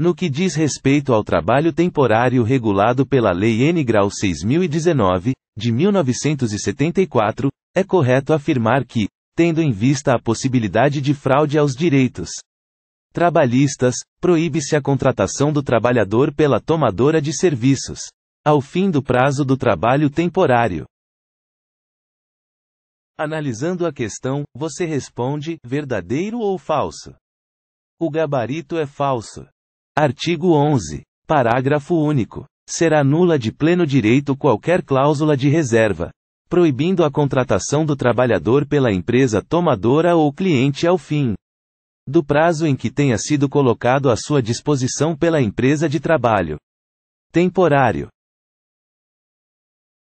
No que diz respeito ao trabalho temporário regulado pela Lei N. Grau 6019, de 1974, é correto afirmar que, tendo em vista a possibilidade de fraude aos direitos trabalhistas, proíbe-se a contratação do trabalhador pela tomadora de serviços, ao fim do prazo do trabalho temporário. Analisando a questão, você responde: verdadeiro ou falso? O gabarito é falso. Artigo 11. Parágrafo único. Será nula de pleno direito qualquer cláusula de reserva, proibindo a contratação do trabalhador pela empresa tomadora ou cliente ao fim do prazo em que tenha sido colocado à sua disposição pela empresa de trabalho temporário.